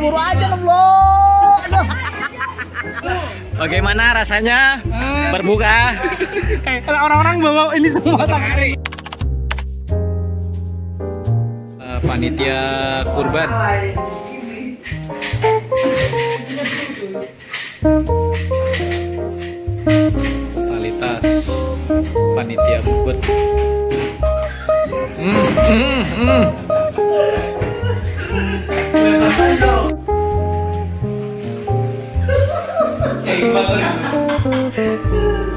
keburu aja lo. Aduh. Bagaimana rasanya berbuka? Eh, kalau orang-orang bawa ini semua tak Eh, panitia kurban. Kualitas panitia bubur. Hmm, hmm, hmm. 마을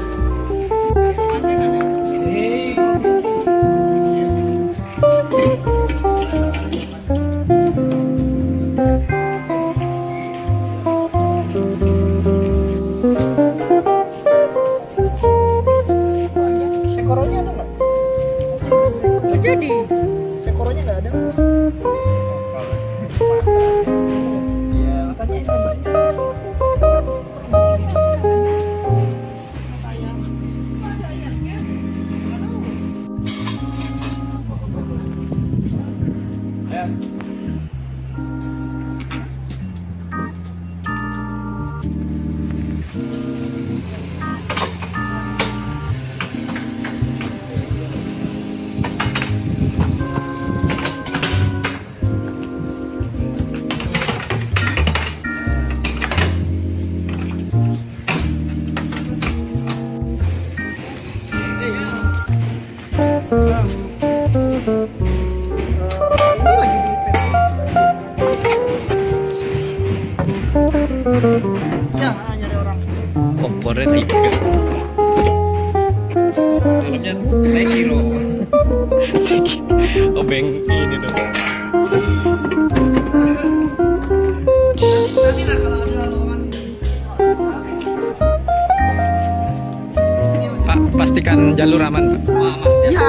Pastikan jalur aman. Pak. Ya,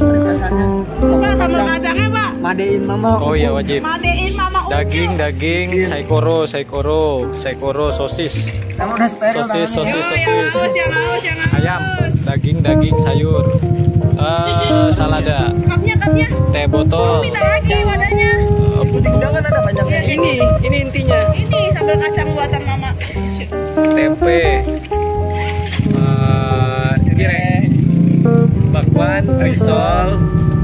biasanya. Pak sambal kacangnya Pak. Madein mama. Oh iya wajib. Madein Mama. Daging, daging, saikoro, saikoro, saikoro, sosis, Kamu udah steril sosis, sosis, Oh, yang sosis, yang haus. ayam, daging, daging, sayur, eh salada, teh botol, Minta lagi wadahnya. eh, bumbu, Jangan ada banyaknya. ini, ini intinya, Ini sambal kacang buatan Mama tempe, bakwan, risol,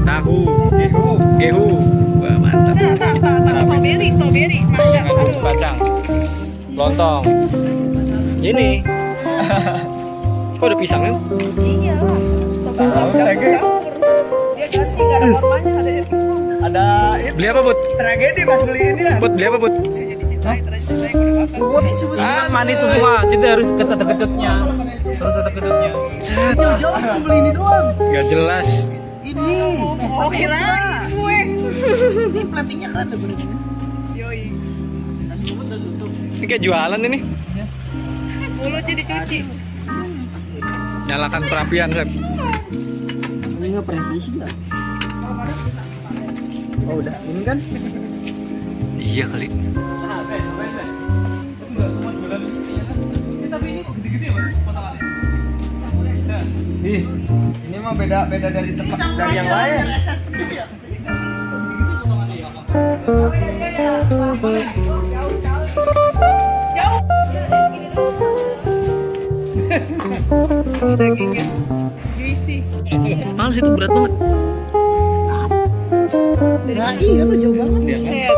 tahu, gehu, gehu, wah mantap. Strawberry, strawberry. Bumbu kacang, lontong, ini. Kok ada pisangnya? Iya lah. Coba. Dia ganti, gak ada kormanya, ada yang pisang. Ada Beli apa, Bud? tragedi pas beli ini ya. Bud, beli apa, Bud? Dia jadi cintai, Ah, manis semua. Cinta harus ada kecutnya. Harus ada kecutnya. Jauh-jauh beli ini doang. Gak jelas. Ini. Oh, kirain gue. Ini platingnya keren beli ini. Yoi. Ini kayak jualan ini. Mulut jadi cuci. Nyalakan perapian, Sep. Ini nggak presisi nggak? Oh udah, ini kan? Iya kali. Ih, ini mah beda beda dari tempat dari yang lain. Juicy. Males itu berat banget. Nah iya tuh jauh banget ya. Set.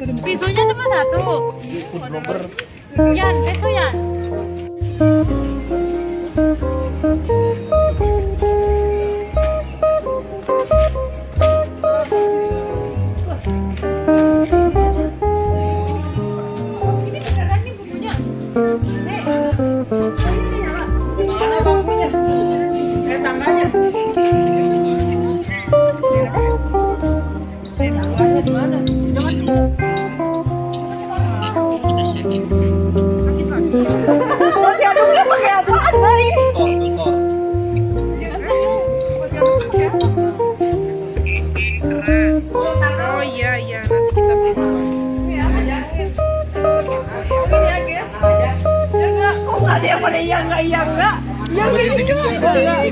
Pisunya cuma satu. Yan, peso Yan. Ada yang pada iya enggak iya enggak? Ya sini.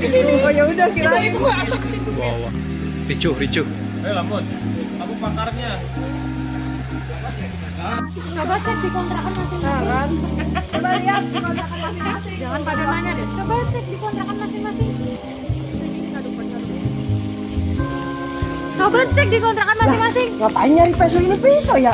Sini. Oh ya udah kirain itu kok asap sih. Wow. Ricuh, ricuh. Ayo Lampun. Aku pakarnya. Coba cek di kontrakan masing-masing. Coba lihat kontrakan masing-masing. Jangan pada nanya deh. Coba cek di kontrakan masing-masing. Coba cek di kontrakan masing-masing. Ngapain nyari pisau ini pisau ya?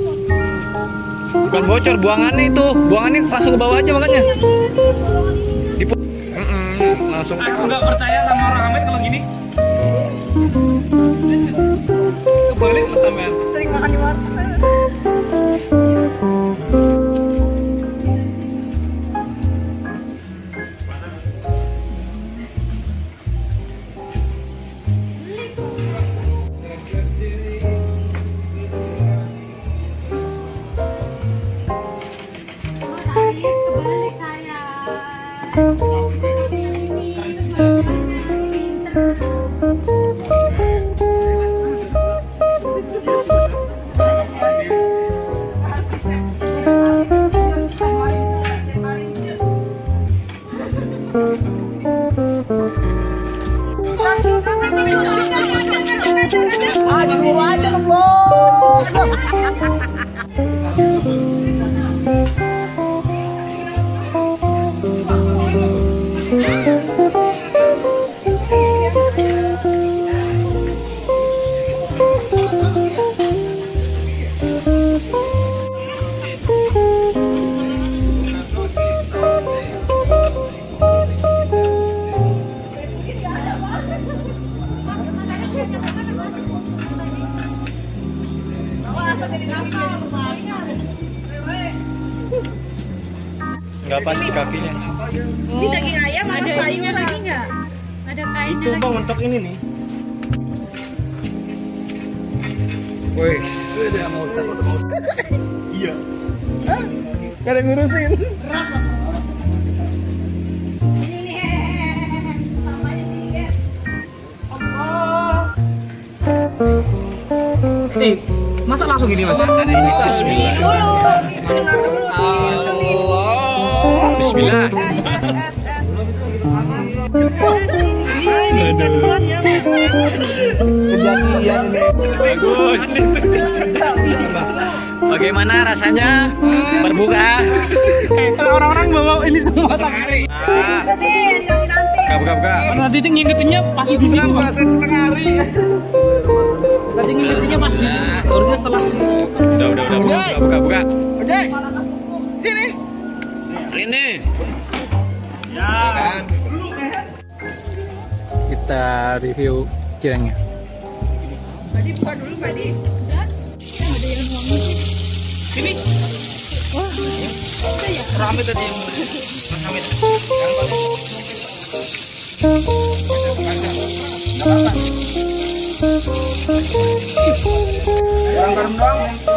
Bukan bocor, buangannya itu. Buangannya langsung ke bawah aja makanya. Di Mm-mm, langsung. Aku nggak percaya sama orang Amet kalau gini. Kebalik lu sampean. Sering makan di warteg. Kakinya. Ini daging ayam ada Ada sayuran. lagi nggak? Ada kainnya Itu lagi. bang untuk ini nih. Wih. Iya. Gak ada ngurusin. Eh, masa langsung gini mas? Bismillah. Kejadian Bagaimana rasanya berbuka? Eh, kalau orang-orang bawa ini semua tak. Ah, buka, buka, buka. Nanti itu ngingetinnya pasti di sini. Setengah hari. Nanti ngingetinnya pas di sini. Harusnya setelah Udah, udah, udah. Buka, buka, buka. Oke. Sini. Ini. Ya. Kita review cirengnya. Tadi buka dulu, Padi. Ini. Rame tadi yang rame. Yang garam doang.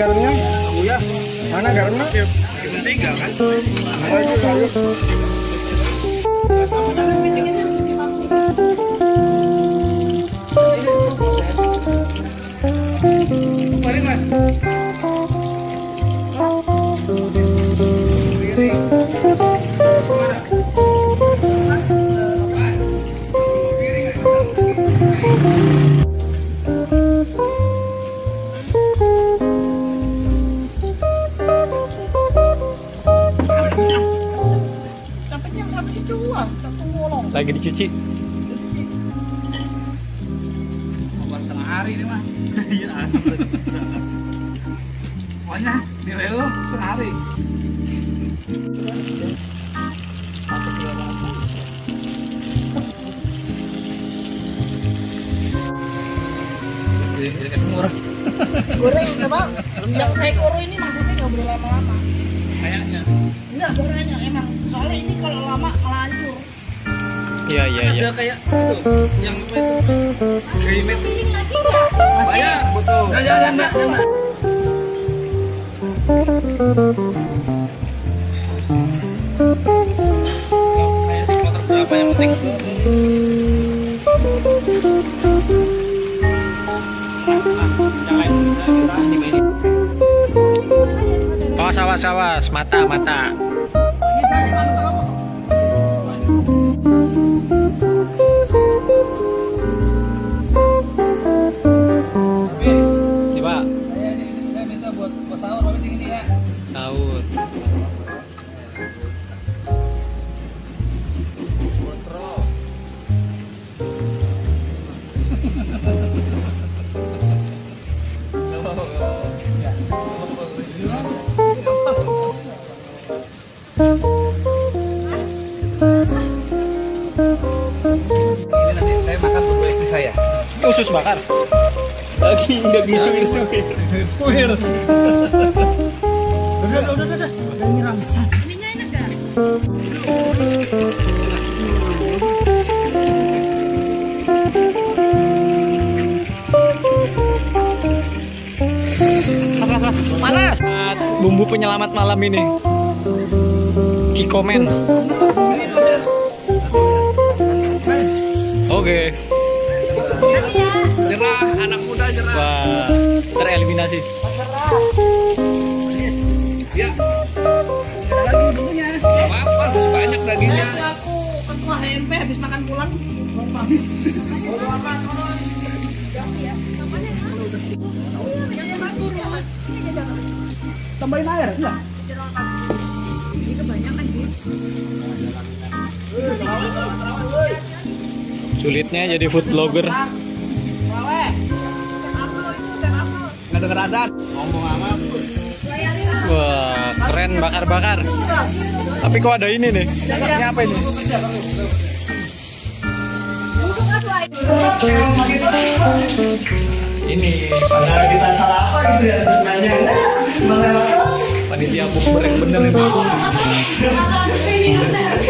Garamnya? Tahu ya. Mana garamnya? Tiga kan? Lagi dicuci. sehari ini mah. Iya, asli. Pokoknya nilai lo sehari. Goreng apa? Yang kayak koro ini maksudnya nggak boleh lama-lama. Kayaknya. Enggak gorengnya emang. Soalnya ini kalau lama malah hancur. Iya iya iya. Ada kayak itu yang apa itu? Banyak, betul. Enggak, jangan, jangan, jangan. Kayak di motor berapa yang penting? Awas awas awas, mata mata. Bakar. Lagi nggak. Puir. Ininya enak nggak? Panas. Bumbu penyelamat malam ini. Kikomen. Oke. Jerah, anak muda jerah. Wah, tereliminasi. Ya. Ada lagi bumbunya. Gak apa-apa, masih banyak dagingnya. Aku ketua HMP habis makan pulang. Tambahin air enggak? Ini kebanyakan sih. Sulitnya jadi food blogger. Nggak. Ngomong amat. Wah, keren bakar-bakar. Tapi kok ada ini nih? Ini apa ini? Ini padahal kita salah apa gitu ya nanya. Panitia bukber yang bener ini.